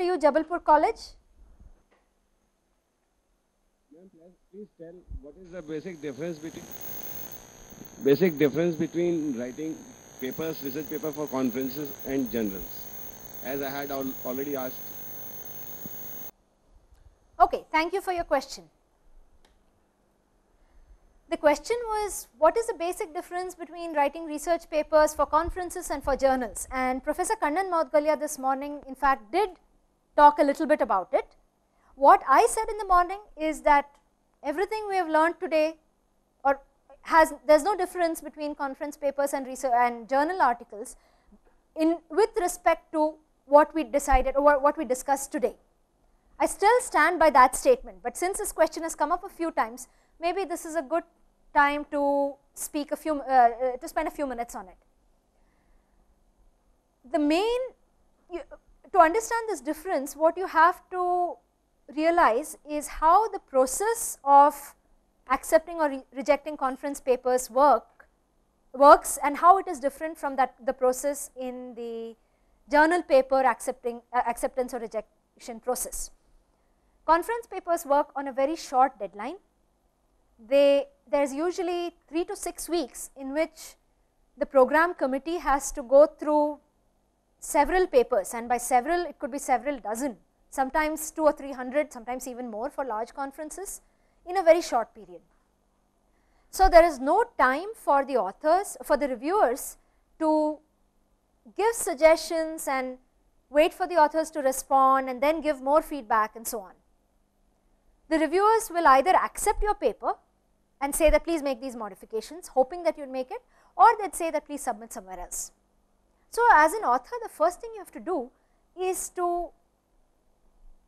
to you Jabalpur College. Please tell what is the basic difference between basic difference between writing papers, research paper for conferences and journals, as I had al already asked. Okay, thank you for your question. The question was what is the basic difference between writing research papers for conferences and for journals and Professor Kannan Moudgalya this morning in fact did talk a little bit about it. What I said in the morning is that everything we have learned today or has there is no difference between conference papers and research and journal articles in with respect to what we decided or what we discussed today. I still stand by that statement, but since this question has come up a few times, maybe this is a good time to speak a few, uh, uh, to spend a few minutes on it. The main, you, to understand this difference, what you have to realize is how the process of accepting or re rejecting conference papers work, works and how it is different from that the process in the journal paper accepting, uh, acceptance or rejection process. Conference papers work on a very short deadline. They there is usually 3 to 6 weeks in which the program committee has to go through several papers and by several it could be several dozen, sometimes 2 or 300, sometimes even more for large conferences in a very short period. So, there is no time for the authors, for the reviewers to give suggestions and wait for the authors to respond and then give more feedback and so on. The reviewers will either accept your paper and say that please make these modifications hoping that you would make it or they would say that please submit somewhere else. So, as an author the first thing you have to do is to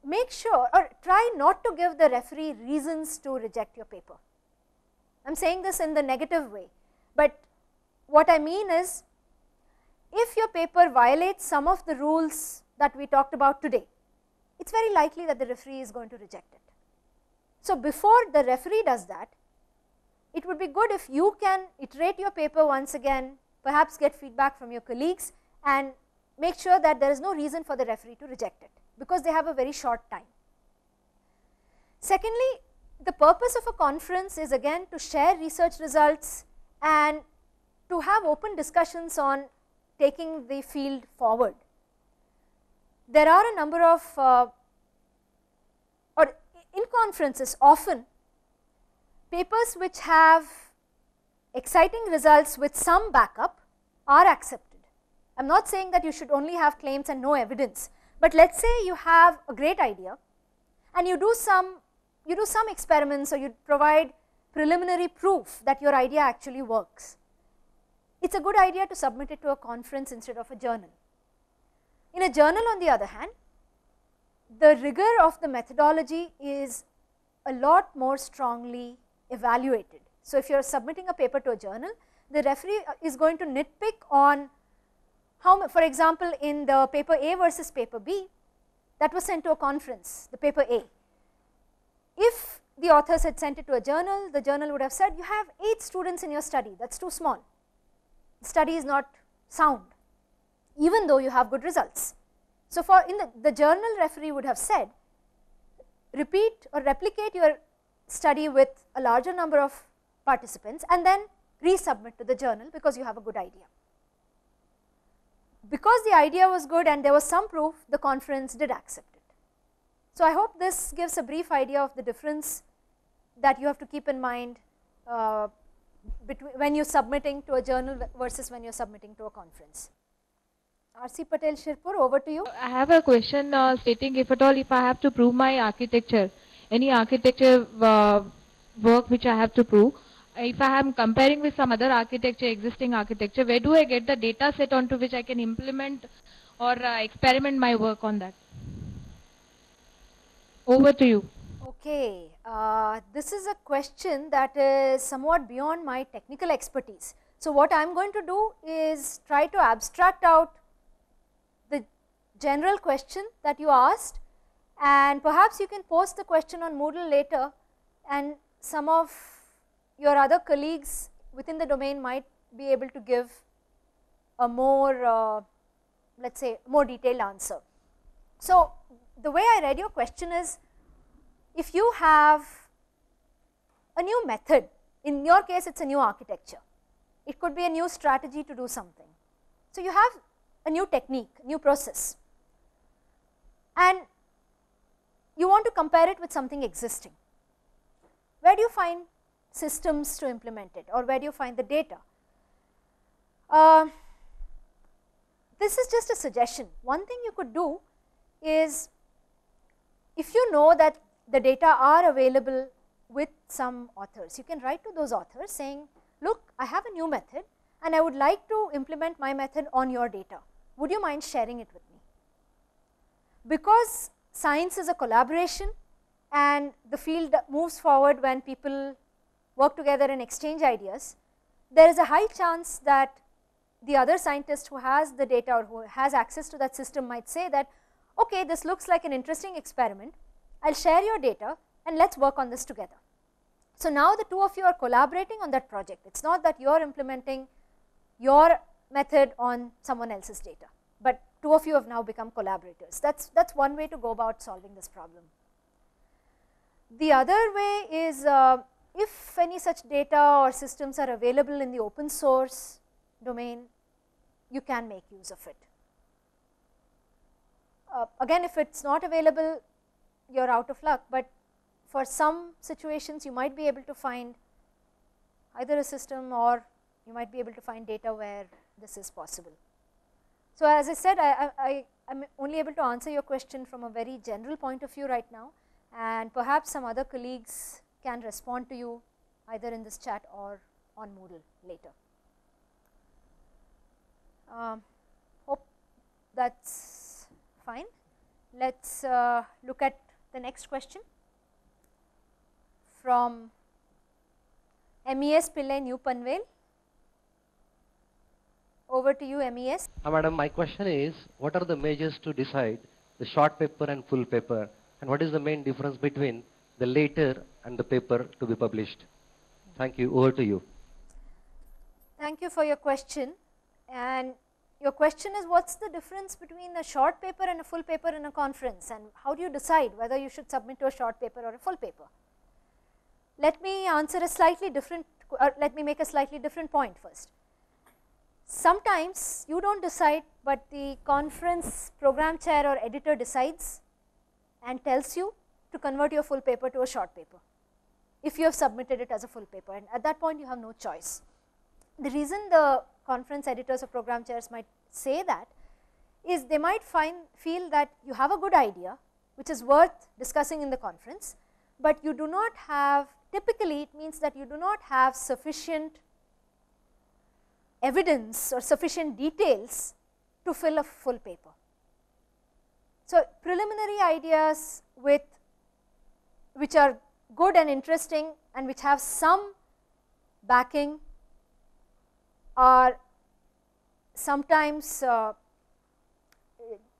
make sure or try not to give the referee reasons to reject your paper. I am saying this in the negative way, but what I mean is if your paper violates some of the rules that we talked about today, it is very likely that the referee is going to reject it. So, before the referee does that, it would be good if you can iterate your paper once again, perhaps get feedback from your colleagues and make sure that there is no reason for the referee to reject it, because they have a very short time. Secondly, the purpose of a conference is again to share research results and to have open discussions on taking the field forward. There are a number of uh, or in conferences often papers which have exciting results with some backup are accepted. I am not saying that you should only have claims and no evidence, but let us say you have a great idea and you do some you do some experiments or you provide preliminary proof that your idea actually works. It is a good idea to submit it to a conference instead of a journal. In a journal on the other hand, the rigor of the methodology is a lot more strongly evaluated. So, if you are submitting a paper to a journal, the referee uh, is going to nitpick on how, for example, in the paper A versus paper B that was sent to a conference, the paper A. If the authors had sent it to a journal, the journal would have said you have 8 students in your study, that is too small. The study is not sound, even though you have good results. So, for in the, the journal referee would have said repeat or replicate your study with a larger number of participants and then resubmit to the journal because you have a good idea. Because the idea was good and there was some proof, the conference did accept it. So, I hope this gives a brief idea of the difference that you have to keep in mind uh, between when you are submitting to a journal versus when you are submitting to a conference. R.C. Patel Shirpur, over to you. I have a question uh, stating if at all if I have to prove my architecture any architecture uh, work which I have to prove. If I am comparing with some other architecture, existing architecture, where do I get the data set onto which I can implement or uh, experiment my work on that? Over to you. Okay, uh, this is a question that is somewhat beyond my technical expertise. So, what I am going to do is try to abstract out the general question that you asked and perhaps you can post the question on Moodle later and some of your other colleagues within the domain might be able to give a more uh, let us say more detailed answer. So, the way I read your question is if you have a new method, in your case it's a new architecture, it could be a new strategy to do something. So, you have a new technique, new process and you want to compare it with something existing. Where do you find systems to implement it or where do you find the data? Uh, this is just a suggestion. One thing you could do is if you know that the data are available with some authors, you can write to those authors saying, look, I have a new method and I would like to implement my method on your data. Would you mind sharing it with me? Because science is a collaboration and the field moves forward when people work together and exchange ideas, there is a high chance that the other scientist who has the data or who has access to that system might say that, okay, this looks like an interesting experiment, I will share your data and let us work on this together. So, now the two of you are collaborating on that project, it is not that you are implementing your method on someone else's data, but two of you have now become collaborators. That is that's one way to go about solving this problem. The other way is uh, if any such data or systems are available in the open source domain, you can make use of it. Uh, again if it is not available, you are out of luck, but for some situations you might be able to find either a system or you might be able to find data where this is possible. So, as I said I, I, I am only able to answer your question from a very general point of view right now and perhaps some other colleagues can respond to you either in this chat or on Moodle later. Um, hope that is fine. Let us uh, look at the next question from MES Pillai New Panvel. Over to you MES. Uh, madam, my question is what are the measures to decide the short paper and full paper and what is the main difference between the later and the paper to be published? Thank you. Over to you. Thank you for your question and your question is what is the difference between a short paper and a full paper in a conference and how do you decide whether you should submit to a short paper or a full paper. Let me answer a slightly different, or let me make a slightly different point first. Sometimes you do not decide, but the conference program chair or editor decides and tells you to convert your full paper to a short paper if you have submitted it as a full paper and at that point you have no choice. The reason the conference editors or program chairs might say that is they might find feel that you have a good idea which is worth discussing in the conference, but you do not have typically it means that you do not have sufficient evidence or sufficient details to fill a full paper. So, preliminary ideas with which are good and interesting and which have some backing are sometimes uh,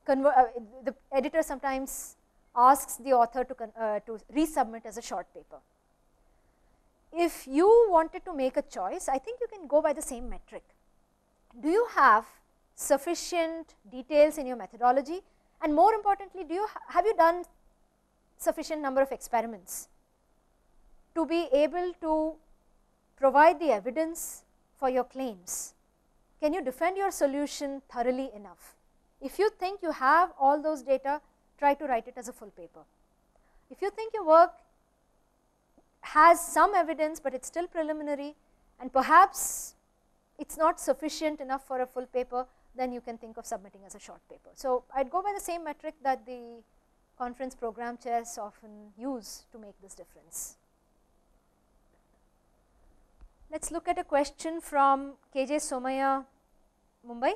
uh, the editor sometimes asks the author to, uh, to resubmit as a short paper. If you wanted to make a choice, I think you can go by the same metric. Do you have sufficient details in your methodology and more importantly, do you ha have you done sufficient number of experiments to be able to provide the evidence for your claims? Can you defend your solution thoroughly enough? If you think you have all those data, try to write it as a full paper. If you think your work has some evidence, but it is still preliminary and perhaps it is not sufficient enough for a full paper, then you can think of submitting as a short paper. So, I would go by the same metric that the conference program chairs often use to make this difference. Let us look at a question from KJ Somaiya, Mumbai.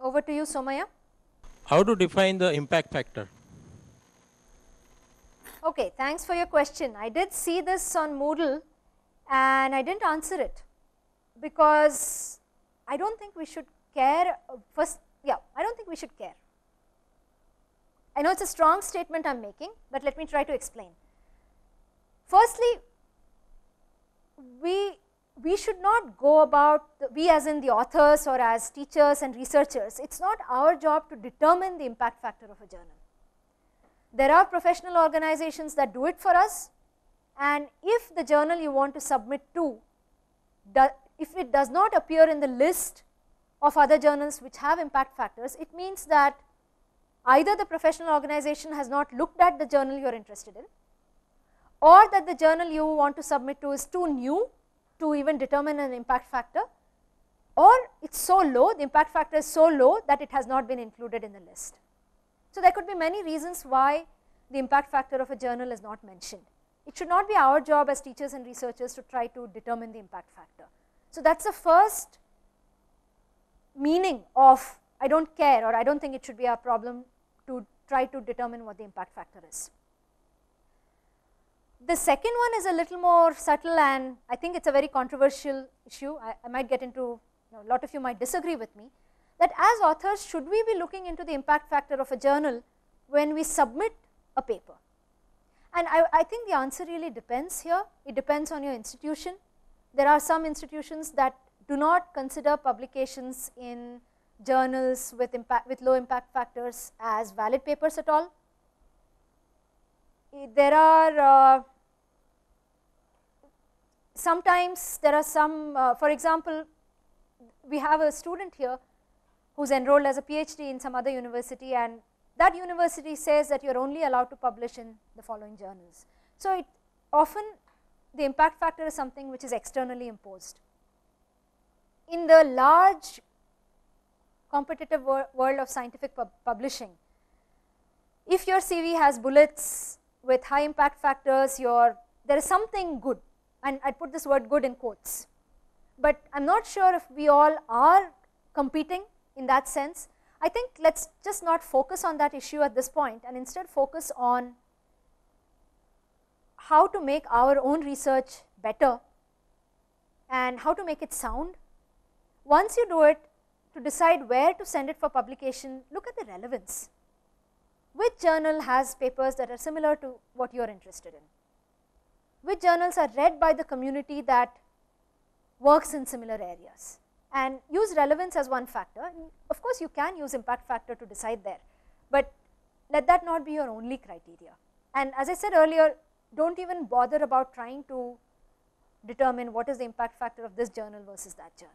Over to you Somaiya. How to define the impact factor? Okay, thanks for your question. I did see this on Moodle and I did not answer it because I do not think we should care uh, first, yeah, I do not think we should care. I know it is a strong statement I am making, but let me try to explain. Firstly, we we should not go about, the, we as in the authors or as teachers and researchers, it is not our job to determine the impact factor of a journal. There are professional organizations that do it for us and if the journal you want to submit to, if it does not appear in the list of other journals which have impact factors, it means that either the professional organization has not looked at the journal you are interested in or that the journal you want to submit to is too new to even determine an impact factor or it is so low, the impact factor is so low that it has not been included in the list. So, there could be many reasons why the impact factor of a journal is not mentioned. It should not be our job as teachers and researchers to try to determine the impact factor. So, that is the first meaning of I do not care or I do not think it should be our problem to try to determine what the impact factor is. The second one is a little more subtle and I think it is a very controversial issue. I, I might get into, you know, a lot of you might disagree with me, that as authors should we be looking into the impact factor of a journal when we submit a paper? And I, I think the answer really depends here. It depends on your institution. There are some institutions that do not consider publications in journals with, impact, with low impact factors as valid papers at all. There are uh, sometimes there are some, uh, for example, we have a student here who is enrolled as a PhD in some other university and that university says that you are only allowed to publish in the following journals. So, it often the impact factor is something which is externally imposed. In the large competitive wor world of scientific pub publishing, if your CV has bullets with high impact factors, your there is something good and I put this word good in quotes. But I am not sure if we all are competing in that sense. I think let us just not focus on that issue at this point and instead focus on how to make our own research better and how to make it sound. Once you do it, to decide where to send it for publication, look at the relevance. Which journal has papers that are similar to what you are interested in? Which journals are read by the community that works in similar areas and use relevance as one factor. Of course, you can use impact factor to decide there, but let that not be your only criteria. And as I said earlier, do not even bother about trying to determine what is the impact factor of this journal versus that journal.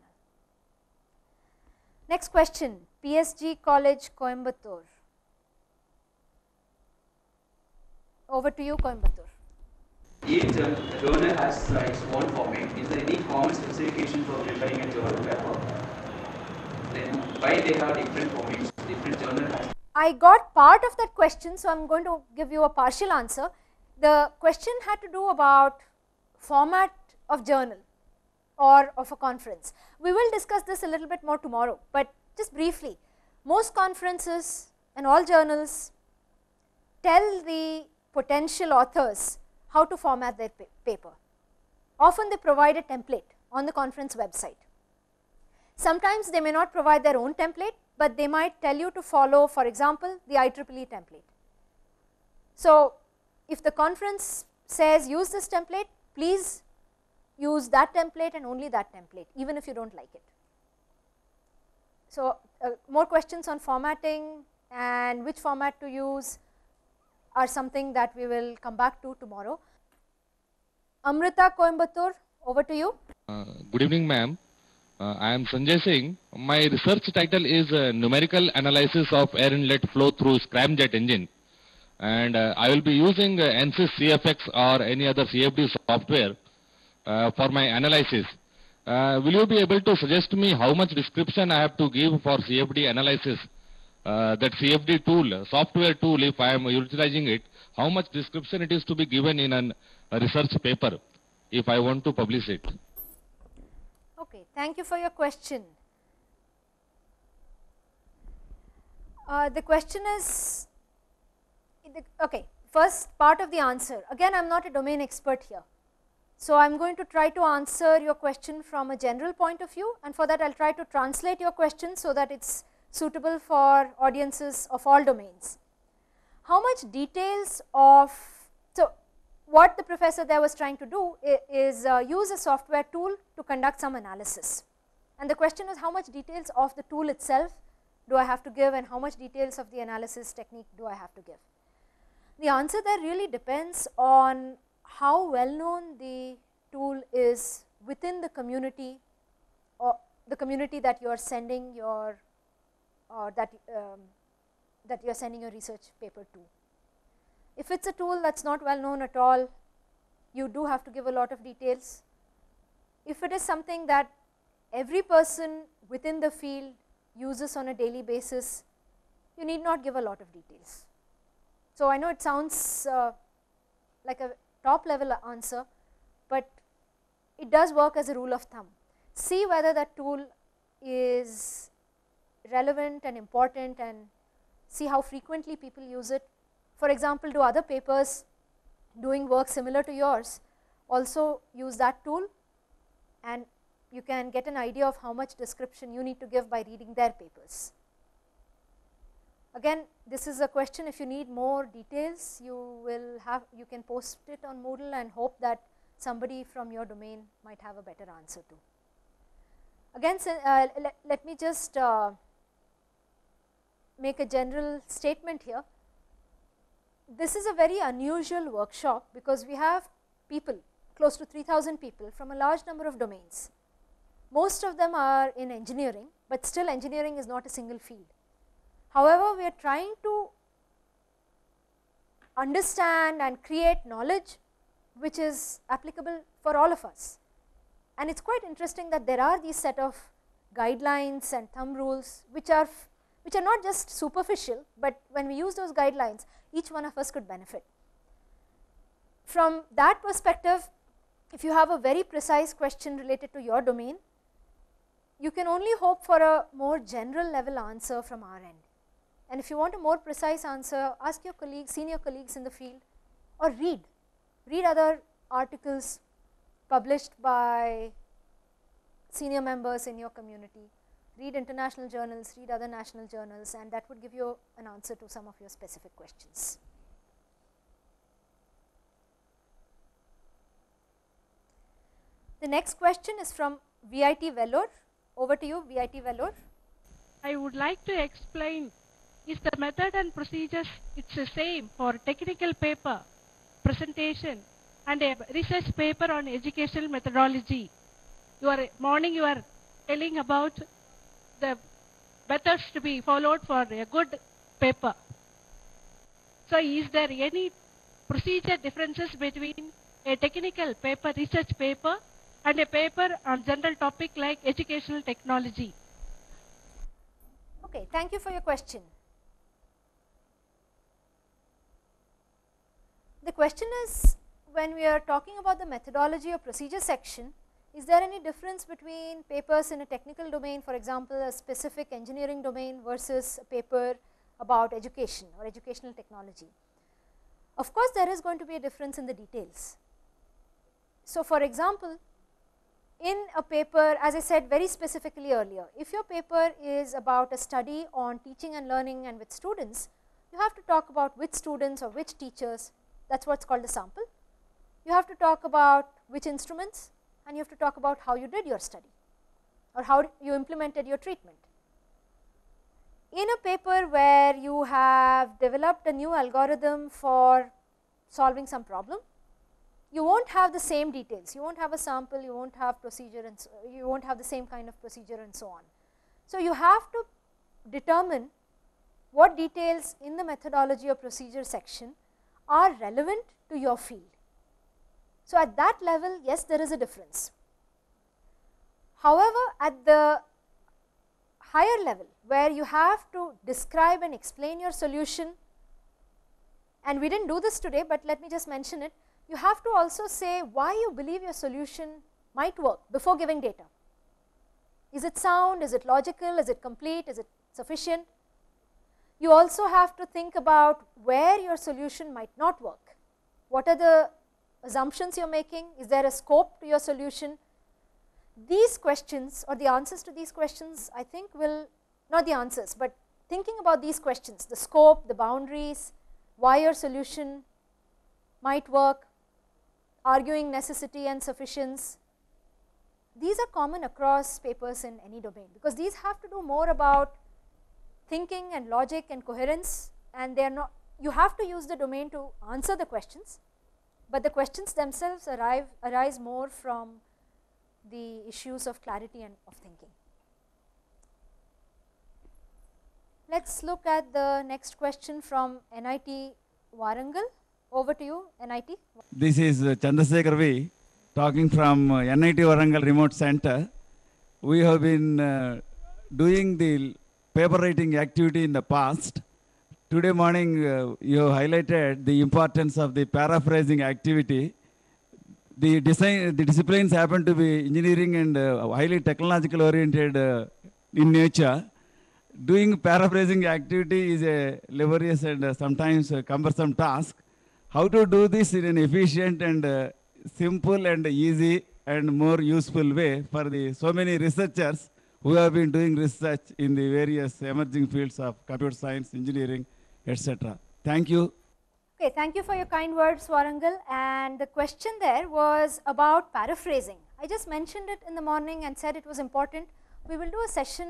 Next question, PSG College, Coimbatore. Over to you, Coimbatore. Each journal has its own format. Is there any common specification for preparing a journal paper? Then why they have different formats? Different journal has. I got part of that question, so I am going to give you a partial answer. The question had to do about format of journal or of a conference. We will discuss this a little bit more tomorrow, but just briefly, most conferences and all journals tell the potential authors how to format their pa paper. Often they provide a template on the conference website. Sometimes they may not provide their own template, but they might tell you to follow for example, the IEEE template. So, if the conference says use this template, please use that template and only that template even if you do not like it. So, uh, more questions on formatting and which format to use, are something that we will come back to tomorrow. Amrita Coimbatore, over to you. Uh, good evening, ma'am. Uh, I am Sanjay Singh. My research title is uh, Numerical Analysis of Air Inlet Flow through Scramjet Engine. And uh, I will be using uh, ANSYS CFX or any other CFD software uh, for my analysis. will you be able to suggest me how much description I have to give for CFD analysis uh, that CFD tool, software tool, if I am utilizing it, how much description it is to be given in an, a research paper if I want to publish it. Okay, thank you for your question. Uh, the question is, okay, first part of the answer. Again, I am not a domain expert here. So, I am going to try to answer your question from a general point of view and for that I will try to translate your question so that it is suitable for audiences of all domains. How much details of, so what the professor there was trying to do is uh, use a software tool to conduct some analysis. And the question is how much details of the tool itself do I have to give and how much details of the analysis technique do I have to give. The answer there really depends on how well known the tool is within the community or the community that you are sending your or that um, that you are sending your research paper to. If it is a tool that is not well known at all, you do have to give a lot of details. If it is something that every person within the field uses on a daily basis, you need not give a lot of details. So, I know it sounds uh, like a top level answer, but it does work as a rule of thumb. See whether that tool is relevant and important and see how frequently people use it. For example, do other papers doing work similar to yours also use that tool and you can get an idea of how much description you need to give by reading their papers. Again this is a question if you need more details you will have you can post it on Moodle and hope that somebody from your domain might have a better answer to. Again uh, let, let, me just uh, make a general statement here. This is a very unusual workshop because we have people close to 3000 people from a large number of domains. Most of them are in engineering, but still engineering is not a single field. However, we are trying to understand and create knowledge which is applicable for all of us. And it is quite interesting that there are these set of guidelines and thumb rules which are which are not just superficial, but when we use those guidelines each one of us could benefit. From that perspective if you have a very precise question related to your domain you can only hope for a more general level answer from our end. And if you want a more precise answer, ask your colleagues, senior colleagues in the field or read, read other articles published by senior members in your community, read international journals, read other national journals and that would give you an answer to some of your specific questions. The next question is from VIT Vellore. Over to you, VIT Vellore. I would like to explain is the method and procedures it's the same for technical paper presentation and a research paper on educational methodology. You are morning you are telling about the methods to be followed for a good paper. So is there any procedure differences between a technical paper, research paper and a paper on general topic like educational technology. Okay, thank you for your question. The question is when we are talking about the methodology or procedure section, is there any difference between papers in a technical domain, for example, a specific engineering domain versus a paper about education or educational technology? Of course, there is going to be a difference in the details. So, for example, in a paper as I said very specifically earlier, if your paper is about a study on teaching and learning and with students, you have to talk about which students or which teachers that is what is called a sample. You have to talk about which instruments and you have to talk about how you did your study or how you implemented your treatment. In a paper where you have developed a new algorithm for solving some problem, you not have the same details, you not have a sample, you not have procedure and so, you not have the same kind of procedure and so on. So, you have to determine what details in the methodology or procedure section are relevant to your field. So, at that level yes there is a difference. However, at the higher level where you have to describe and explain your solution and we did not do this today, but let me just mention it you have to also say why you believe your solution might work before giving data. Is it sound, is it logical, is it complete, is it sufficient? You also have to think about where your solution might not work. What are the assumptions you are making? Is there a scope to your solution? These questions or the answers to these questions I think will, not the answers, but thinking about these questions, the scope, the boundaries, why your solution might work, arguing necessity and sufficiency. These are common across papers in any domain because these have to do more about thinking and logic and coherence and they are not, you have to use the domain to answer the questions, but the questions themselves arrive, arise more from the issues of clarity and of thinking. Let us look at the next question from NIT Warangal. Over to you, NIT. This is uh, Chandrasekhar V talking from uh, NIT Warangal Remote Center. We have been uh, doing the paper writing activity in the past. Today morning, uh, you highlighted the importance of the paraphrasing activity. The, design, the disciplines happen to be engineering and uh, highly technological oriented uh, in nature. Doing paraphrasing activity is a laborious and uh, sometimes cumbersome task. How to do this in an efficient and uh, simple and easy and more useful way for the so many researchers who have been doing research in the various emerging fields of computer science, engineering, etc. Thank you. Okay, thank you for your kind words, Warangal. And the question there was about paraphrasing. I just mentioned it in the morning and said it was important. We will do a session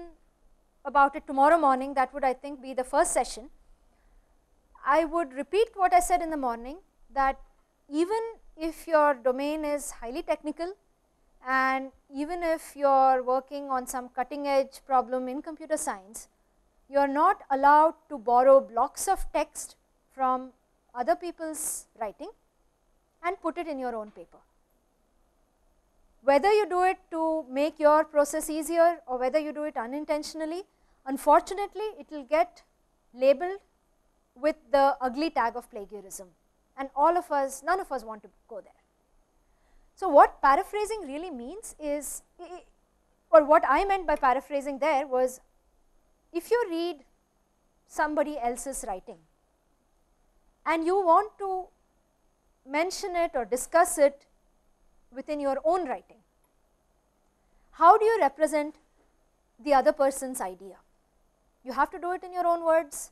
about it tomorrow morning. That would, I think, be the first session. I would repeat what I said in the morning that even if your domain is highly technical and even if you are working on some cutting edge problem in computer science, you are not allowed to borrow blocks of text from other people's writing and put it in your own paper. Whether you do it to make your process easier or whether you do it unintentionally, unfortunately it will get labeled with the ugly tag of plagiarism and all of us, none of us want to go there. So, what paraphrasing really means is, or what I meant by paraphrasing there was, if you read somebody else's writing and you want to mention it or discuss it within your own writing, how do you represent the other person's idea? You have to do it in your own words,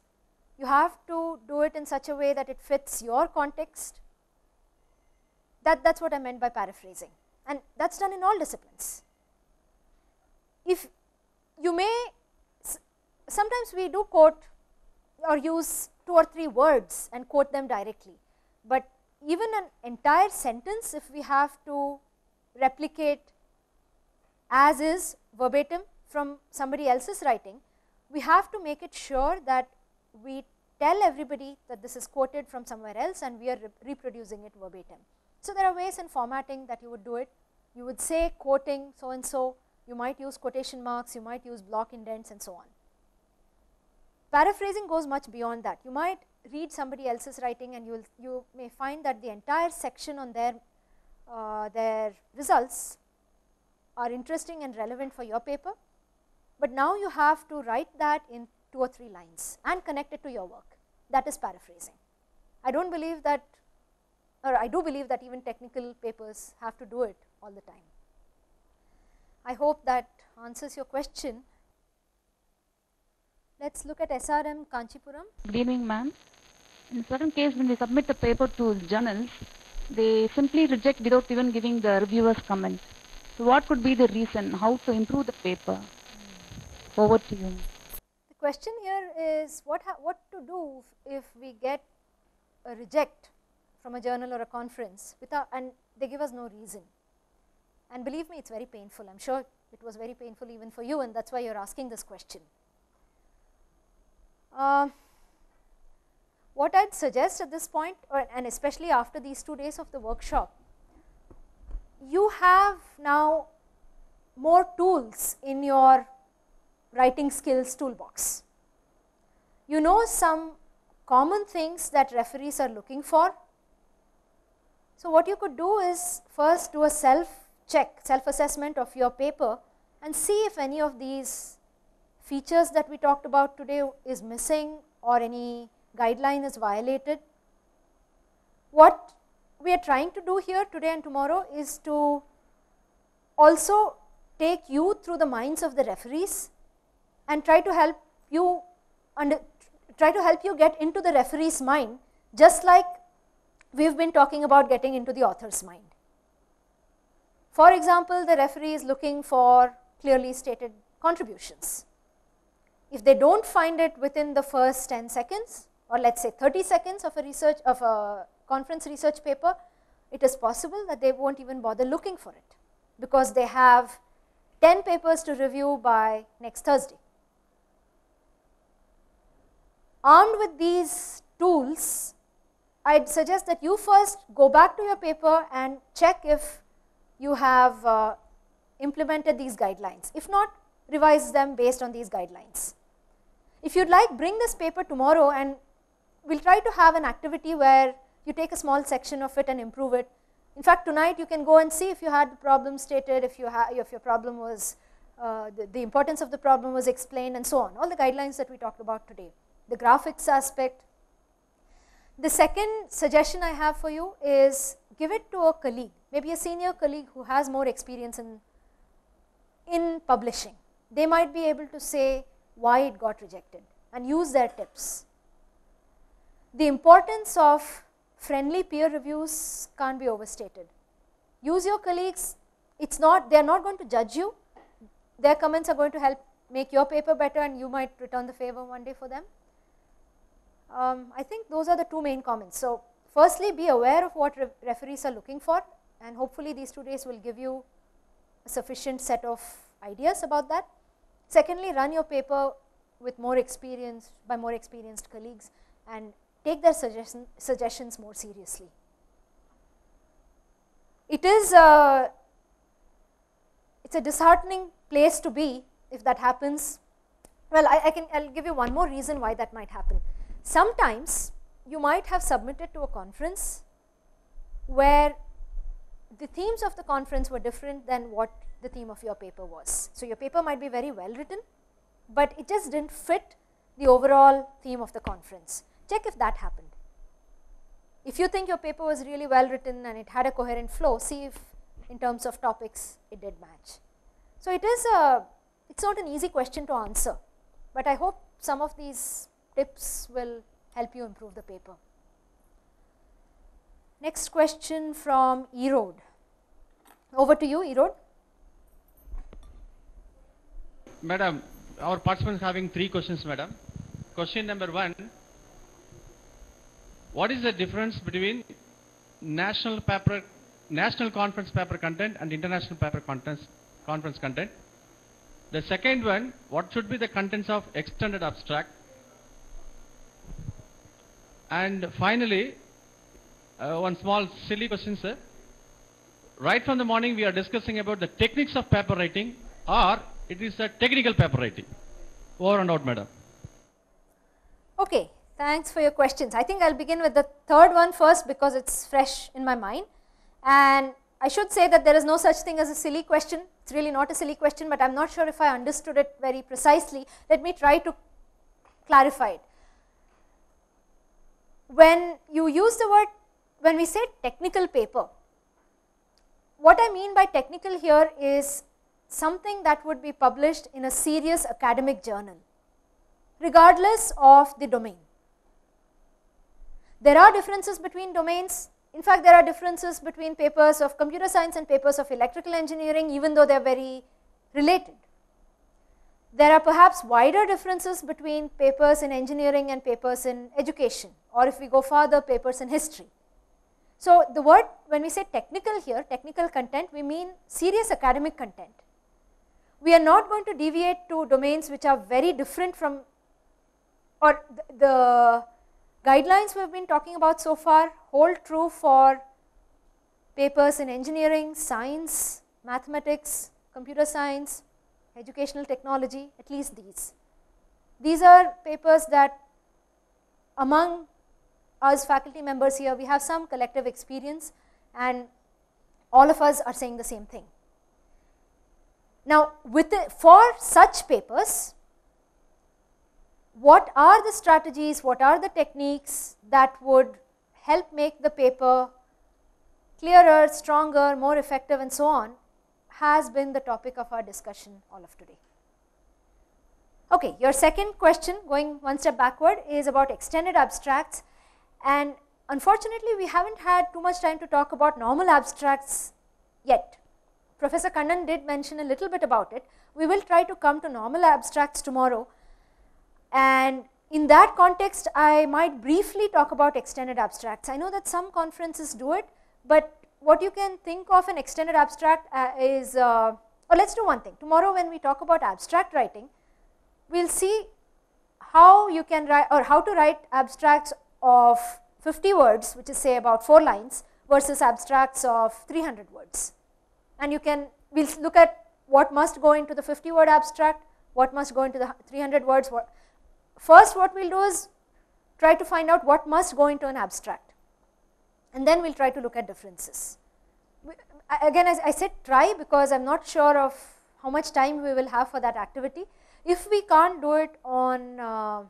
you have to do it in such a way that it fits your context. That, that's what I meant by paraphrasing and that's done in all disciplines. If you may, sometimes we do quote or use two or three words and quote them directly, but even an entire sentence if we have to replicate as is verbatim from somebody else's writing, we have to make it sure that we tell everybody that this is quoted from somewhere else and we are re reproducing it verbatim. So, there are ways in formatting that you would do it. You would say quoting so and so, you might use quotation marks, you might use block indents and so on. Paraphrasing goes much beyond that. You might read somebody else's writing and you you may find that the entire section on their uh, their results are interesting and relevant for your paper, but now you have to write that in two or three lines and connect it to your work. That is paraphrasing. I do not believe that or I do believe that even technical papers have to do it all the time. I hope that answers your question. Let us look at SRM Kanchipuram. Good evening ma'am. In certain case when we submit the paper to journals, they simply reject without even giving the reviewer's comment. So what could be the reason? How to improve the paper? Over to you The question here is what, what to do if, we get a reject from a journal or a conference without and they give us no reason. And believe me, it is very painful. I am sure it was very painful even for you and that is why you are asking this question. Uh, what I would suggest at this point or, and especially after these two days of the workshop, you have now more tools in your writing skills toolbox. You know some common things that referees are looking for. So, what you could do is first do a self check, self assessment of your paper and see if any of these features that we talked about today is missing or any guideline is violated. What we are trying to do here today and tomorrow is to also take you through the minds of the referees and try to help you and try to help you get into the referee's mind just like we have been talking about getting into the author's mind. For example, the referee is looking for clearly stated contributions. If they don't find it within the first 10 seconds, or let's say 30 seconds of a research of a conference research paper, it is possible that they won't even bother looking for it because they have 10 papers to review by next Thursday. Armed with these tools, I'd suggest that you first go back to your paper and check if you have uh, implemented these guidelines. If not, revise them based on these guidelines. If you'd like, bring this paper tomorrow and we'll try to have an activity where you take a small section of it and improve it. In fact, tonight you can go and see if you had the problem stated, if, you have if your problem was, uh, the, the importance of the problem was explained and so on, all the guidelines that we talked about today. The graphics aspect. The second suggestion I have for you is give it to a colleague, maybe a senior colleague who has more experience in, in publishing. They might be able to say why it got rejected and use their tips. The importance of friendly peer reviews can't be overstated. Use your colleagues, it's not, they're not going to judge you. Their comments are going to help make your paper better and you might return the favor one day for them. Um, I think those are the two main comments. So, firstly be aware of what re referees are looking for and hopefully these two days will give you a sufficient set of ideas about that. Secondly, run your paper with more experience by more experienced colleagues and take their suggestion, suggestions more seriously. It is a, it's a disheartening place to be if that happens. Well, I, I can I'll give you one more reason why that might happen. Sometimes you might have submitted to a conference where the themes of the conference were different than what the theme of your paper was. So, your paper might be very well written, but it just didn't fit the overall theme of the conference. Check if that happened. If you think your paper was really well written and it had a coherent flow, see if in terms of topics it did match. So, it is a, it's not an easy question to answer, but I hope some of these tips will help you improve the paper. Next question from Erode. Over to you, Erode. Madam, our participants having three questions, madam. Question number one, what is the difference between national paper, national conference paper content and international paper contents, conference content? The second one, what should be the contents of extended abstract? And finally, uh, one small silly question, sir. Right from the morning, we are discussing about the techniques of paper writing or it is a technical paper writing. Over and out, madam. Okay, thanks for your questions. I think I'll begin with the third one first because it's fresh in my mind. And I should say that there is no such thing as a silly question. It's really not a silly question, but I'm not sure if I understood it very precisely. Let me try to clarify it. When you use the word, when we say technical paper, what I mean by technical here is something that would be published in a serious academic journal, regardless of the domain. There are differences between domains. In fact, there are differences between papers of computer science and papers of electrical engineering, even though they are very related. There are perhaps wider differences between papers in engineering and papers in education, or if we go further, papers in history. So, the word when we say technical here, technical content, we mean serious academic content we are not going to deviate to domains which are very different from or the, the guidelines we have been talking about so far hold true for papers in engineering, science, mathematics, computer science, educational technology, at least these. These are papers that among us faculty members here, we have some collective experience and all of us are saying the same thing. Now, with the, for such papers, what are the strategies, what are the techniques that would help make the paper clearer, stronger, more effective and so on has been the topic of our discussion all of today. Okay, your second question going one step backward is about extended abstracts and unfortunately we haven't had too much time to talk about normal abstracts yet. Professor Kannan did mention a little bit about it. We will try to come to normal abstracts tomorrow. And in that context, I might briefly talk about extended abstracts. I know that some conferences do it, but what you can think of an extended abstract uh, is, uh, or let's do one thing. Tomorrow when we talk about abstract writing, we'll see how you can write or how to write abstracts of 50 words, which is say about 4 lines versus abstracts of 300 words. And you can, we'll look at what must go into the 50 word abstract, what must go into the 300 words. First what we'll do is try to find out what must go into an abstract and then we'll try to look at differences. Again as I said try because I'm not sure of how much time we will have for that activity. If we can't do it on, uh,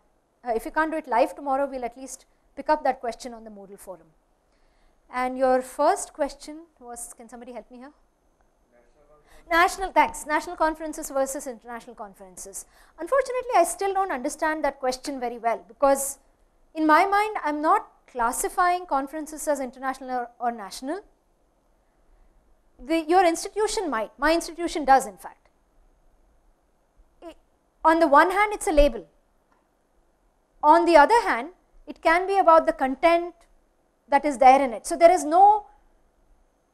if we can't do it live tomorrow, we'll at least pick up that question on the Moodle forum. And your first question was, can somebody help me here? National, thanks, national conferences versus international conferences. Unfortunately, I still don't understand that question very well because in my mind, I'm not classifying conferences as international or, or national. The, your institution might, my institution does in fact. on the one hand, it's a label. On the other hand, it can be about the content that is there in it. So there is no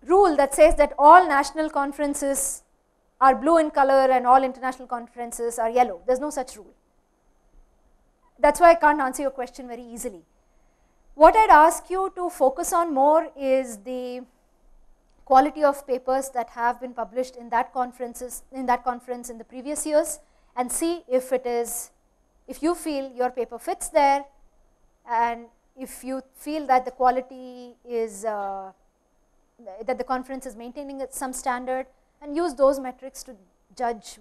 rule that says that all national conferences are blue in color and all international conferences are yellow. There's no such rule. That's why I can't answer your question very easily. What I'd ask you to focus on more is the quality of papers that have been published in that conferences in that conference in the previous years and see if it is if you feel your paper fits there and if you feel that the quality is uh, that the conference is maintaining some standard and use those metrics to judge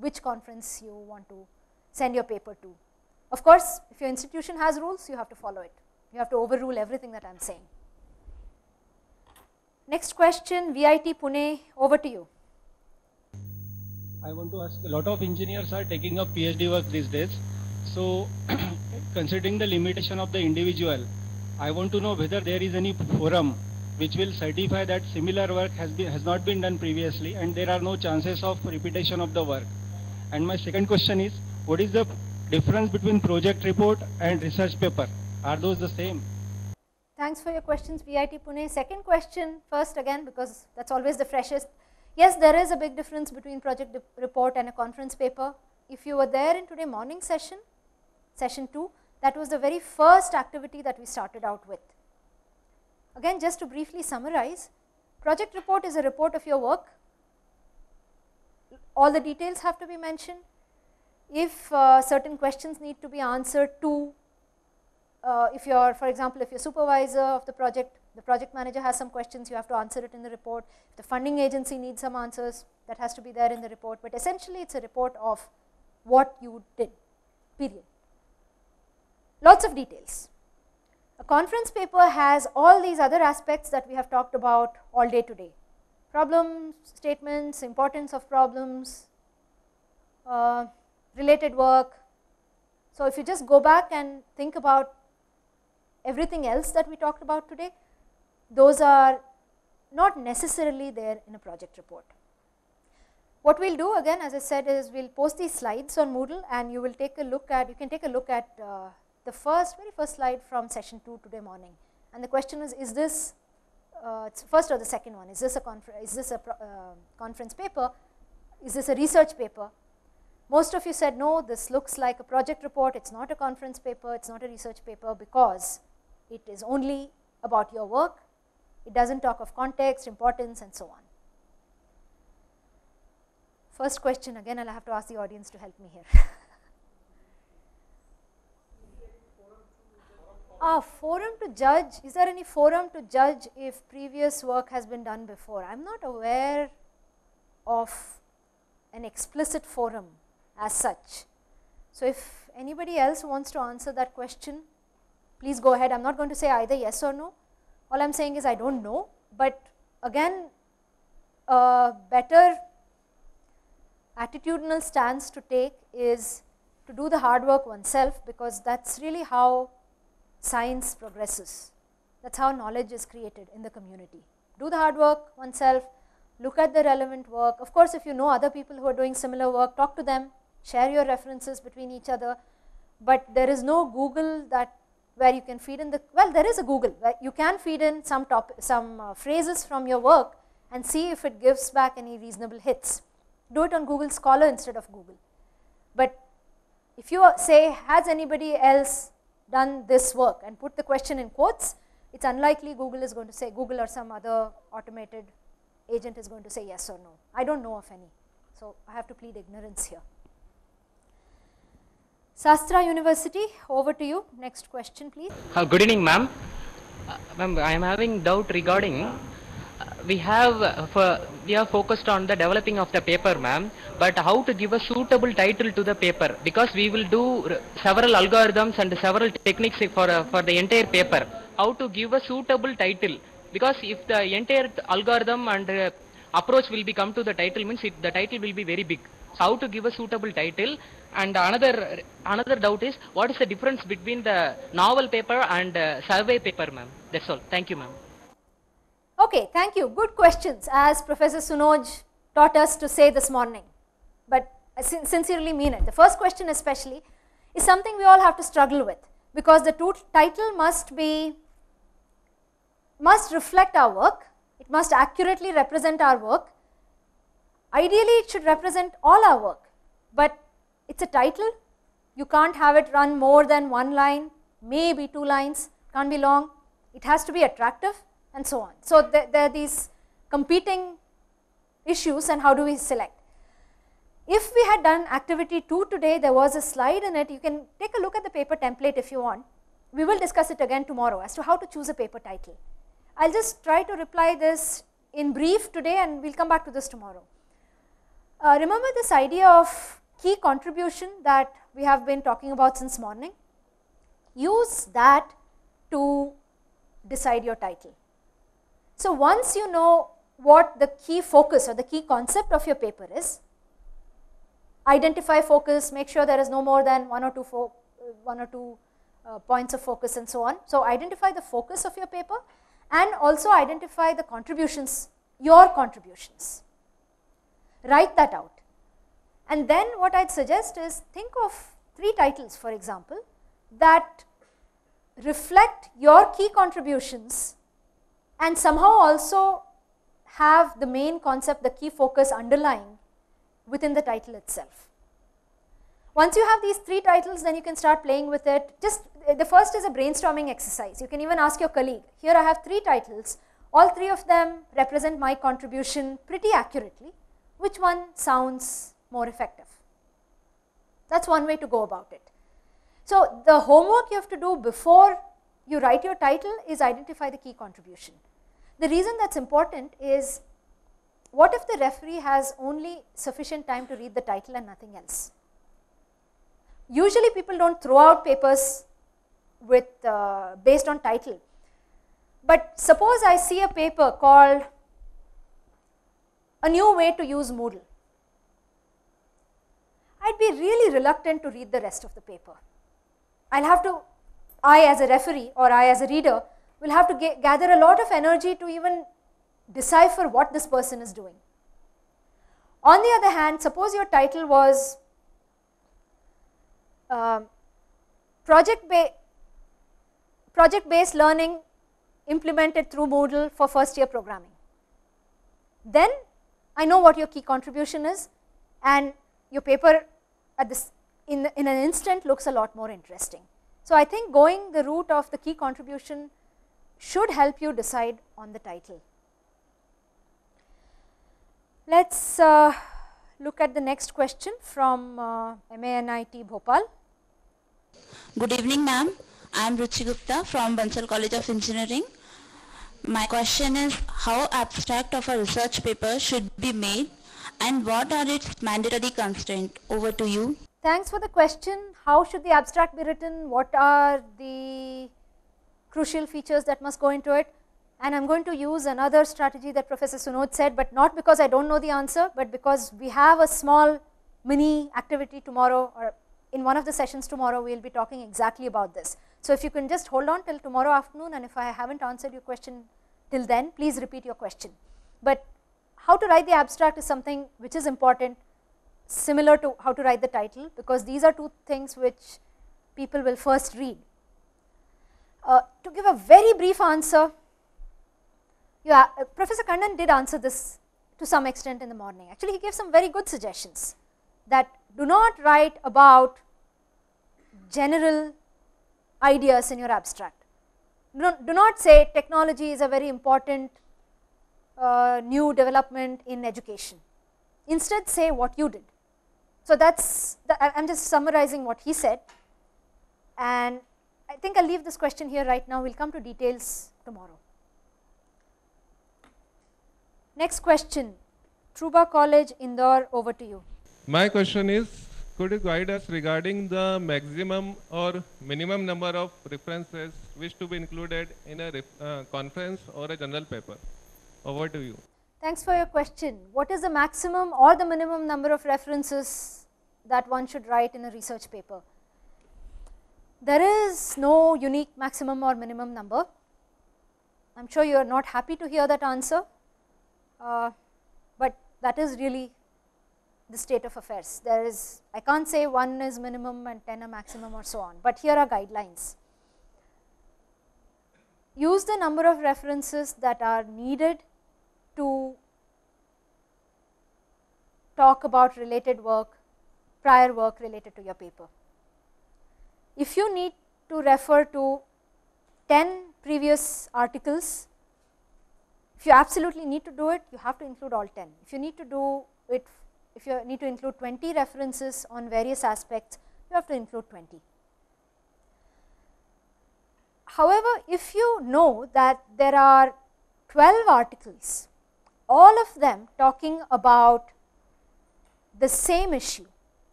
which conference you want to send your paper to. Of course, if your institution has rules, you have to follow it. You have to overrule everything that I am saying. Next question, VIT Pune, over to you. I want to ask, a lot of engineers are taking up PhD work these days. So, considering the limitation of the individual, I want to know whether there is any forum which will certify that similar work has, been, has not been done previously and there are no chances of repetition of the work. And my second question is, what is the difference between project report and research paper? Are those the same? Thanks for your questions, VIT Pune. Second question first again because that's always the freshest. Yes, there is a big difference between project report and a conference paper. If you were there in today morning session, session 2, that was the very first activity that we started out with. Again, just to briefly summarize, project report is a report of your work. All the details have to be mentioned. If uh, certain questions need to be answered to, uh, if you're, for example, if you're supervisor of the project, the project manager has some questions, you have to answer it in the report. If the funding agency needs some answers, that has to be there in the report. But essentially, it's a report of what you did, period. Lots of details. A conference paper has all these other aspects that we have talked about all day today. Problem statements, importance of problems, uh, related work. So if you just go back and think about everything else that we talked about today, those are not necessarily there in a project report. What we will do again as I said is we will post these slides on Moodle and you will take a look at, you can take a look at uh, the first, very first slide from session 2 today morning. And the question is, is this, uh, first or the second one, is this a, is this a uh, conference paper, is this a research paper? Most of you said, no, this looks like a project report, it's not a conference paper, it's not a research paper because it is only about your work, it doesn't talk of context, importance and so on. First question, again I'll have to ask the audience to help me here. Ah, forum to judge, is there any forum to judge if previous work has been done before? I am not aware of an explicit forum as such. So, if anybody else wants to answer that question, please go ahead. I am not going to say either yes or no. All I am saying is I do not know, but again a better attitudinal stance to take is to do the hard work oneself because that is really how science progresses. That is how knowledge is created in the community. Do the hard work oneself, look at the relevant work. Of course, if you know other people who are doing similar work, talk to them, share your references between each other. But there is no Google that where you can feed in the, well, there is a Google where you can feed in some, top, some uh, phrases from your work and see if it gives back any reasonable hits. Do it on Google Scholar instead of Google. But if you say, has anybody else done this work and put the question in quotes, it's unlikely Google is going to say, Google or some other automated agent is going to say yes or no. I don't know of any. So I have to plead ignorance here. Sastra University, over to you. Next question, please. Uh, good evening, ma'am. Uh, ma'am, I am having doubt regarding. We have uh, we are focused on the developing of the paper, ma'am. But how to give a suitable title to the paper? Because we will do several algorithms and several techniques for uh, for the entire paper. How to give a suitable title? Because if the entire algorithm and uh, approach will be come to the title means it, the title will be very big. So how to give a suitable title? And another another doubt is what is the difference between the novel paper and uh, survey paper, ma'am? That's all. Thank you, ma'am. Okay, thank you. Good questions, as Professor Sunoj taught us to say this morning. But I sin sincerely mean it. The first question, especially, is something we all have to struggle with because the title must be must reflect our work. It must accurately represent our work. Ideally, it should represent all our work, but it's a title. You can't have it run more than one line, maybe two lines, can't be long. It has to be attractive and so on. So there, there are these competing issues and how do we select. If we had done activity 2 today, there was a slide in it. You can take a look at the paper template if you want. We will discuss it again tomorrow as to how to choose a paper title. I'll just try to reply this in brief today and we'll come back to this tomorrow. Uh, remember this idea of key contribution that we have been talking about since morning? Use that to decide your title. So once you know what the key focus or the key concept of your paper is, identify focus, make sure there is no more than one or two, one or two uh, points of focus and so on. So identify the focus of your paper and also identify the contributions, your contributions. Write that out. And then what I'd suggest is think of three titles for example that reflect your key contributions and somehow also have the main concept, the key focus underlying within the title itself. Once you have these three titles, then you can start playing with it. Just the first is a brainstorming exercise. You can even ask your colleague, here I have three titles. All three of them represent my contribution pretty accurately. Which one sounds more effective? That's one way to go about it. So the homework you have to do before you write your title is identify the key contribution. The reason that's important is what if the referee has only sufficient time to read the title and nothing else? Usually people don't throw out papers with uh, based on title. But suppose I see a paper called a new way to use Moodle. I'd be really reluctant to read the rest of the paper. I'll have to, I as a referee or I as a reader, will have to gather a lot of energy to even decipher what this person is doing. On the other hand, suppose your title was uh, project, ba project based learning implemented through Moodle for first year programming. Then I know what your key contribution is and your paper at this in, in an instant looks a lot more interesting. So I think going the route of the key contribution should help you decide on the title. Let us uh, look at the next question from uh, MANIT Bhopal. Good evening ma'am. I am Ruchi Gupta from Bansal College of Engineering. My question is how abstract of a research paper should be made and what are its mandatory constraints? Over to you. Thanks for the question. How should the abstract be written? What are the crucial features that must go into it? And I am going to use another strategy that Professor Sunoj said, but not because I do not know the answer, but because we have a small mini activity tomorrow or in one of the sessions tomorrow we will be talking exactly about this. So if you can just hold on till tomorrow afternoon and if I haven't answered your question till then, please repeat your question. But how to write the abstract is something which is important similar to how to write the title because these are two things which people will first read. Uh, to give a very brief answer, yeah, uh, Professor Kannan did answer this to some extent in the morning. Actually, he gave some very good suggestions that do not write about general ideas in your abstract. Do not, do not say technology is a very important uh, new development in education. Instead, say what you did. So that's, I am just summarizing what he said and I think I will leave this question here right now, we will come to details tomorrow. Next question, Truba College, Indore, over to you. My question is, could you guide us regarding the maximum or minimum number of references which to be included in a uh, conference or a journal paper? Over to you. Thanks for your question. What is the maximum or the minimum number of references that one should write in a research paper? There is no unique maximum or minimum number. I am sure you are not happy to hear that answer, uh, but that is really the state of affairs. There is, I can't say 1 is minimum and 10 a maximum or so on, but here are guidelines. Use the number of references that are needed to talk about related work, prior work related to your paper. If you need to refer to 10 previous articles, if you absolutely need to do it, you have to include all 10. If you need to do it, if you need to include 20 references on various aspects, you have to include 20. However, if you know that there are 12 articles all of them talking about the same issue.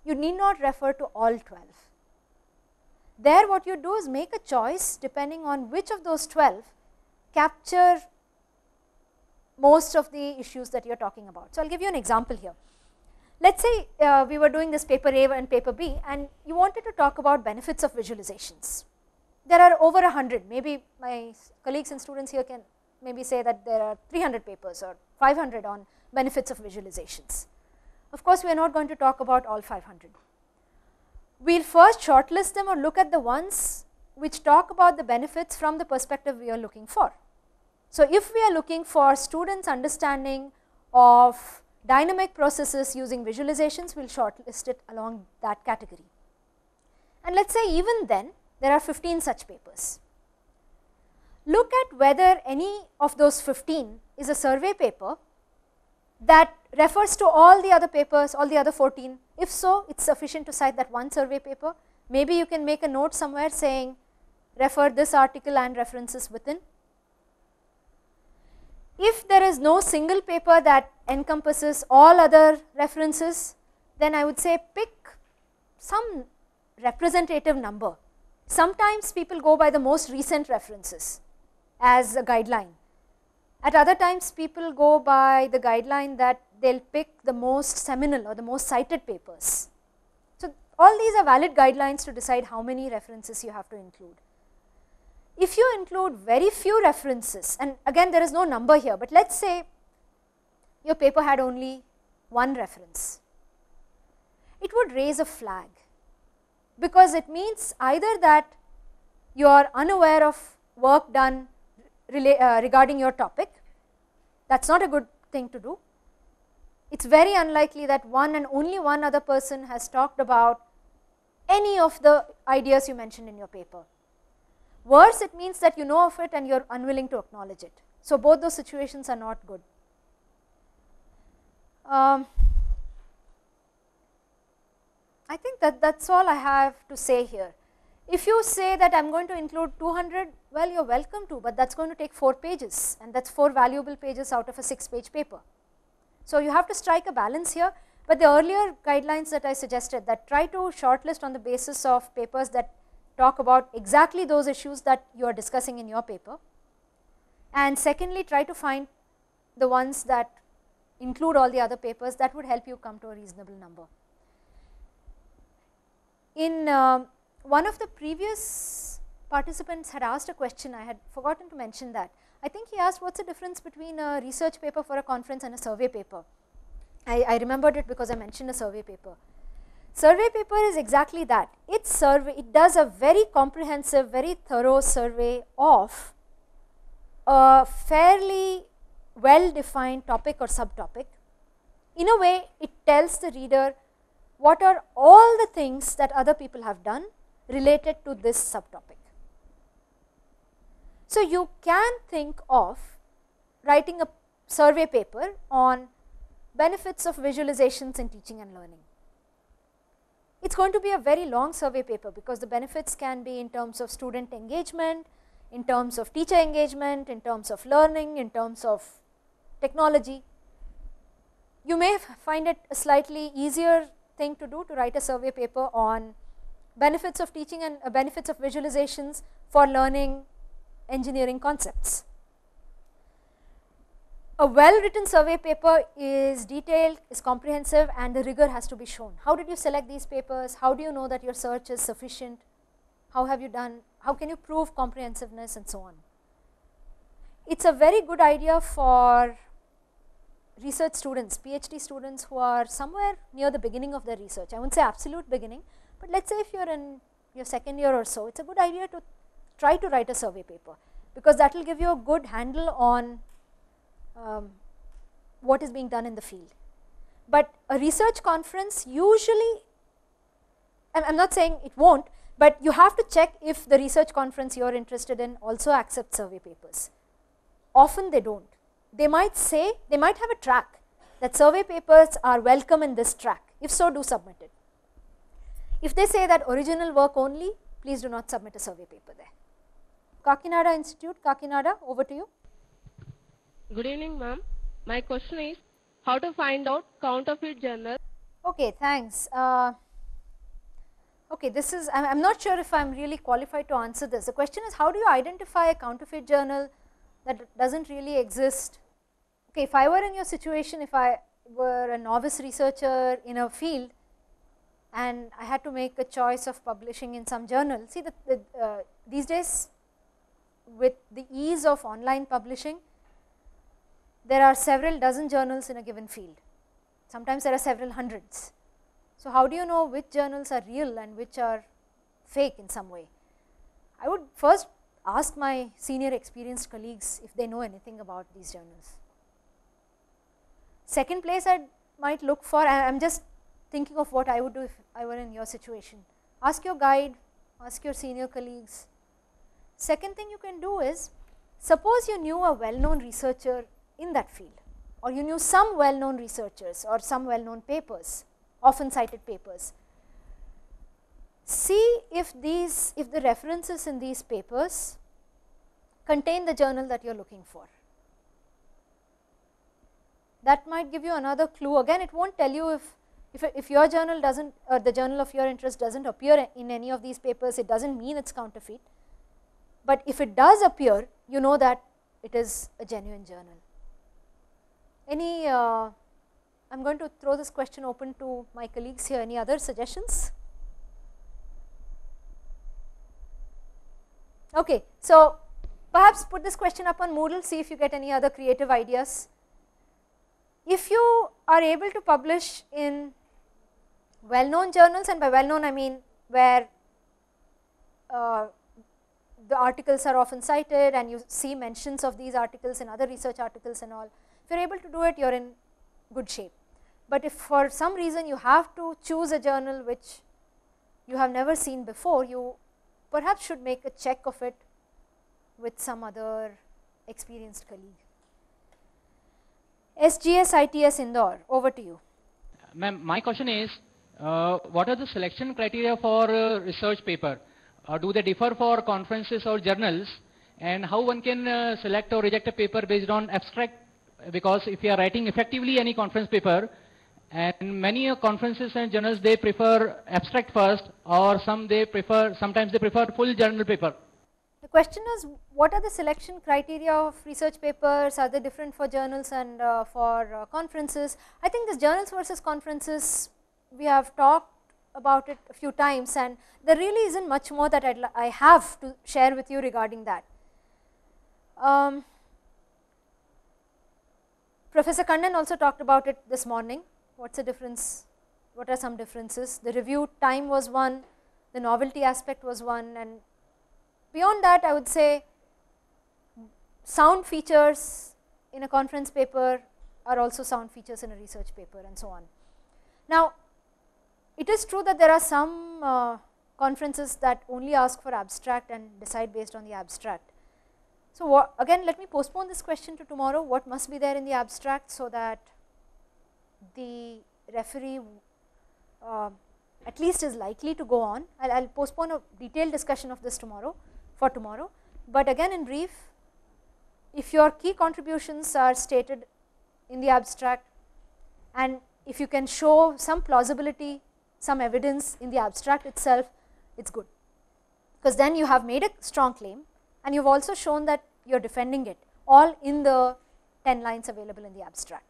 You need not refer to all 12. There what you do is make a choice depending on which of those 12 capture most of the issues that you are talking about. So, I will give you an example here. Let us say uh, we were doing this paper A and paper B and you wanted to talk about benefits of visualizations. There are over a hundred, maybe my colleagues and students here can maybe say that there are 300 papers or 500 on benefits of visualizations. Of course, we are not going to talk about all 500. We will first shortlist them or look at the ones which talk about the benefits from the perspective we are looking for. So, if we are looking for students understanding of dynamic processes using visualizations, we will shortlist it along that category. And let us say even then there are 15 such papers look at whether any of those 15 is a survey paper that refers to all the other papers, all the other 14. If so, it is sufficient to cite that one survey paper. Maybe you can make a note somewhere saying refer this article and references within. If there is no single paper that encompasses all other references, then I would say pick some representative number. Sometimes people go by the most recent references as a guideline. At other times people go by the guideline that they will pick the most seminal or the most cited papers. So, all these are valid guidelines to decide how many references you have to include. If you include very few references and again there is no number here, but let us say your paper had only one reference, it would raise a flag because it means either that you are unaware of work done regarding your topic. That is not a good thing to do. It is very unlikely that one and only one other person has talked about any of the ideas you mentioned in your paper. Worse, it means that you know of it and you are unwilling to acknowledge it. So, both those situations are not good. Um, I think that that is all I have to say here. If you say that I am going to include 200, well you are welcome to, but that is going to take 4 pages and that is 4 valuable pages out of a 6 page paper. So, you have to strike a balance here, but the earlier guidelines that I suggested that try to shortlist on the basis of papers that talk about exactly those issues that you are discussing in your paper. And secondly, try to find the ones that include all the other papers that would help you come to a reasonable number. In uh, one of the previous participants had asked a question, I had forgotten to mention that. I think he asked what's the difference between a research paper for a conference and a survey paper. I, I remembered it because I mentioned a survey paper. Survey paper is exactly that. It survey it does a very comprehensive, very thorough survey of a fairly well defined topic or subtopic. In a way, it tells the reader what are all the things that other people have done related to this subtopic. So, you can think of writing a survey paper on benefits of visualizations in teaching and learning. It is going to be a very long survey paper because the benefits can be in terms of student engagement, in terms of teacher engagement, in terms of learning, in terms of technology. You may find it a slightly easier thing to do to write a survey paper on benefits of teaching and uh, benefits of visualizations for learning engineering concepts. A well written survey paper is detailed, is comprehensive and the rigor has to be shown. How did you select these papers? How do you know that your search is sufficient? How have you done? How can you prove comprehensiveness and so on? It is a very good idea for research students, PhD students who are somewhere near the beginning of their research. I will not say absolute beginning, but let us say if you are in your second year or so, it is a good idea to try to write a survey paper because that will give you a good handle on um, what is being done in the field. But a research conference usually, I am not saying it not, but you have to check if the research conference you are interested in also accepts survey papers. Often they do not. They might say, they might have a track that survey papers are welcome in this track. If so, do submit it. If they say that original work only, please do not submit a survey paper there. Kakinada Institute, Kakinada, over to you. Good evening, ma'am. My question is how to find out counterfeit journal. Okay, thanks. Uh, okay, this is, I'm, I'm not sure if I'm really qualified to answer this. The question is how do you identify a counterfeit journal that doesn't really exist? Okay, if I were in your situation, if I were a novice researcher in a field and I had to make a choice of publishing in some journal, see that the, uh, these days with the ease of online publishing, there are several dozen journals in a given field. Sometimes there are several hundreds. So, how do you know which journals are real and which are fake in some way? I would first ask my senior experienced colleagues if they know anything about these journals. Second place I might look for, I am just thinking of what I would do if I were in your situation. Ask your guide, ask your senior colleagues. Second thing you can do is, suppose you knew a well known researcher in that field or you knew some well known researchers or some well known papers, often cited papers. See if these, if the references in these papers contain the journal that you are looking for. That might give you another clue. Again, it not tell you if, if, if your journal does not or the journal of your interest does not appear in any of these papers, it does not mean it is counterfeit. But if it does appear, you know that it is a genuine journal. Any, uh, I am going to throw this question open to my colleagues here. Any other suggestions? Okay, so perhaps put this question up on Moodle, see if you get any other creative ideas. If you are able to publish in well known journals and by well known I mean where uh, the articles are often cited and you see mentions of these articles in other research articles and all, if you are able to do it, you are in good shape. But if for some reason you have to choose a journal which you have never seen before, you perhaps should make a check of it with some other experienced colleague. SGS ITS Indore, over to you. Ma'am, my question is, uh, what are the selection criteria for uh, research paper? Uh, do they differ for conferences or journals? And how one can uh, select or reject a paper based on abstract because if you are writing effectively any conference paper and many uh, conferences and journals they prefer abstract first or some they prefer sometimes they prefer full journal paper. The question is what are the selection criteria of research papers are they different for journals and uh, for conferences. I think this journals versus conferences we have talked about it a few times and there really isn't much more that I'd I have to share with you regarding that. Um, Professor Kannan also talked about it this morning. What's the difference? What are some differences? The review time was one, the novelty aspect was one and beyond that I would say sound features in a conference paper are also sound features in a research paper and so on. Now it is true that there are some uh, conferences that only ask for abstract and decide based on the abstract. So what, again let me postpone this question to tomorrow what must be there in the abstract so that the referee uh, at least is likely to go on. I will postpone a detailed discussion of this tomorrow for tomorrow, but again in brief if your key contributions are stated in the abstract and if you can show some plausibility, some evidence in the abstract itself, it is good. Because then you have made a strong claim and you have also shown that you are defending it all in the 10 lines available in the abstract.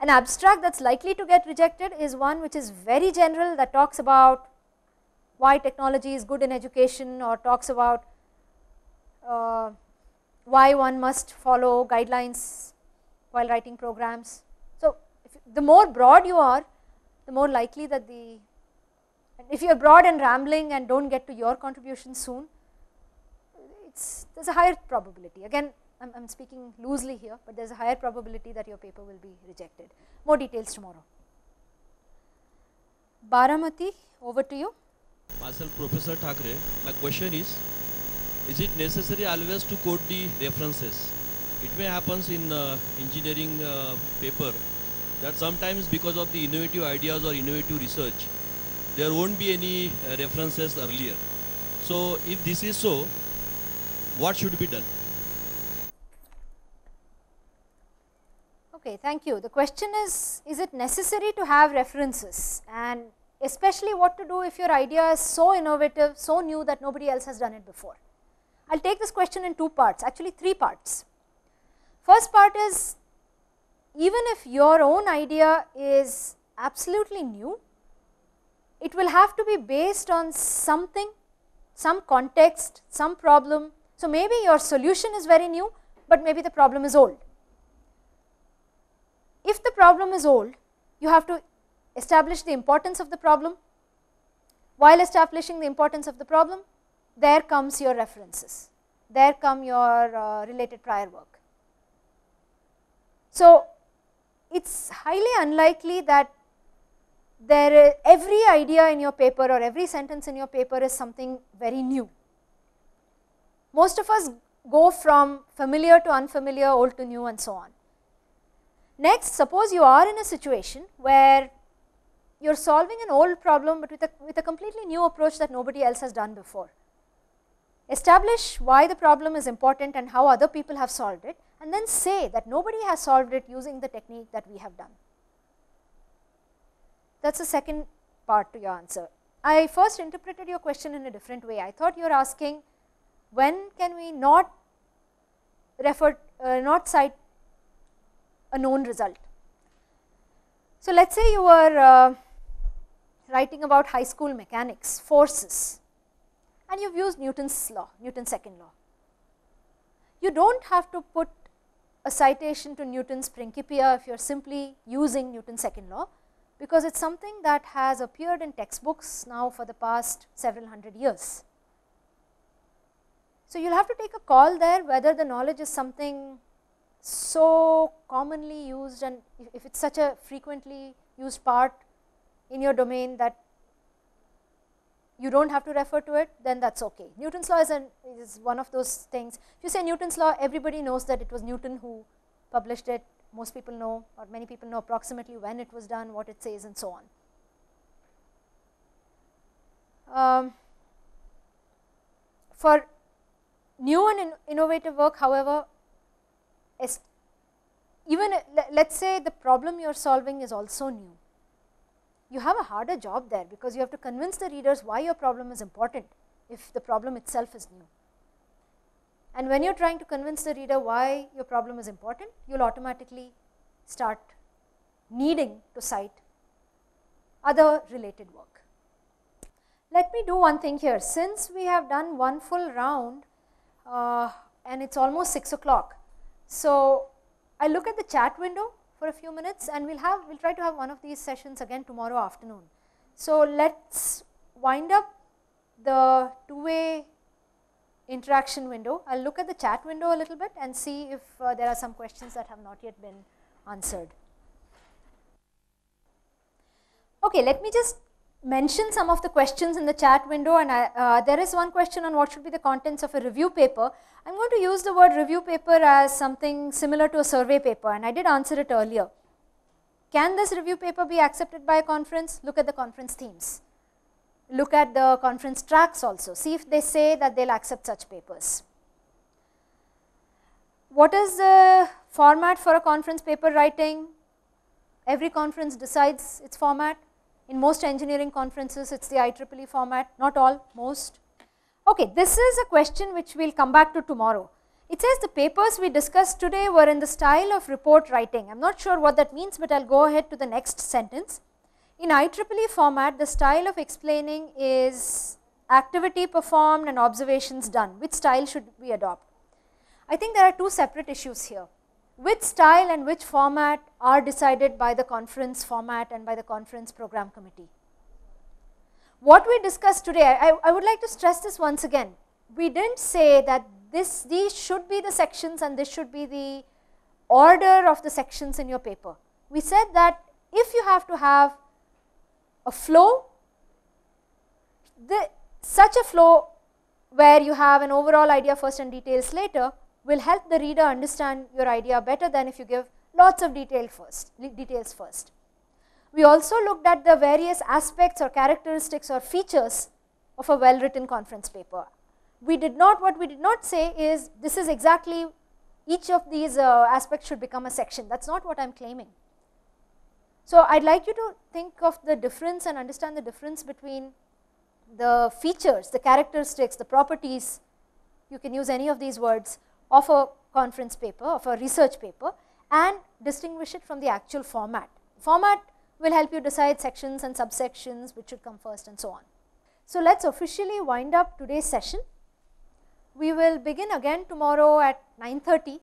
An abstract that is likely to get rejected is one which is very general that talks about why technology is good in education or talks about uh, why one must follow guidelines while writing programs. So, the more broad you are, the more likely that the, if you are broad and rambling and do not get to your contribution soon, it's, there is a higher probability. Again, I am speaking loosely here, but there is a higher probability that your paper will be rejected. More details tomorrow. Baramati, over to you. Myself, Professor Thakre. My question is, is it necessary always to quote the references? It may happen in uh, engineering uh, paper that sometimes because of the innovative ideas or innovative research, there won't be any uh, references earlier. So if this is so, what should be done? Okay, thank you. The question is, is it necessary to have references and especially what to do if your idea is so innovative, so new that nobody else has done it before. I will take this question in two parts, actually three parts. First part is, even if your own idea is absolutely new, it will have to be based on something, some context, some problem. So maybe your solution is very new, but maybe the problem is old. If the problem is old, you have to establish the importance of the problem. While establishing the importance of the problem, there comes your references, there come your uh, related prior work. So, it is highly unlikely that there is every idea in your paper or every sentence in your paper is something very new. Most of us go from familiar to unfamiliar, old to new and so on. Next, suppose you are in a situation where you are solving an old problem, but with a, with a completely new approach that nobody else has done before. Establish why the problem is important and how other people have solved it and then say that nobody has solved it using the technique that we have done. That is the second part to your answer. I first interpreted your question in a different way. I thought you were asking when can we not refer, uh, not cite a known result. So, let us say you are uh, writing about high school mechanics, forces and you have used Newton's law, Newton's second law. You do not have to put a citation to Newton's Principia if you are simply using Newton's second law, because it is something that has appeared in textbooks now for the past several hundred years. So, you will have to take a call there whether the knowledge is something so commonly used and if it is such a frequently used part in your domain that you do not have to refer to it then that is okay. Newton's law is, an, is one of those things. If you say Newton's law everybody knows that it was Newton who published it, most people know or many people know approximately when it was done, what it says and so on. Um, for new and in innovative work however, even let us say the problem you are solving is also new you have a harder job there because you have to convince the readers why your problem is important if the problem itself is new. And when you are trying to convince the reader why your problem is important, you will automatically start needing to cite other related work. Let me do one thing here. Since we have done one full round uh, and it's almost 6 o'clock, so I look at the chat window for a few minutes and we'll have we'll try to have one of these sessions again tomorrow afternoon. So let's wind up the two-way interaction window. I'll look at the chat window a little bit and see if uh, there are some questions that have not yet been answered. Okay, let me just mention some of the questions in the chat window and I, uh, there is one question on what should be the contents of a review paper. I am going to use the word review paper as something similar to a survey paper and I did answer it earlier. Can this review paper be accepted by a conference? Look at the conference themes. Look at the conference tracks also. See if they say that they will accept such papers. What is the format for a conference paper writing? Every conference decides its format. In most engineering conferences, it is the IEEE format, not all, most. Okay, this is a question which we will come back to tomorrow. It says the papers we discussed today were in the style of report writing. I am not sure what that means, but I will go ahead to the next sentence. In IEEE format, the style of explaining is activity performed and observations done. Which style should we adopt? I think there are two separate issues here which style and which format are decided by the conference format and by the conference program committee. What we discussed today, I, I would like to stress this once again. We did not say that this, these should be the sections and this should be the order of the sections in your paper. We said that if you have to have a flow, the, such a flow where you have an overall idea first and details later will help the reader understand your idea better than if you give lots of detail first, details first. We also looked at the various aspects or characteristics or features of a well written conference paper. We did not, what we did not say is this is exactly each of these uh, aspects should become a section. That is not what I am claiming. So, I would like you to think of the difference and understand the difference between the features, the characteristics, the properties, you can use any of these words of a conference paper, of a research paper and distinguish it from the actual format. Format will help you decide sections and subsections which should come first and so on. So, let us officially wind up today's session. We will begin again tomorrow at 9.30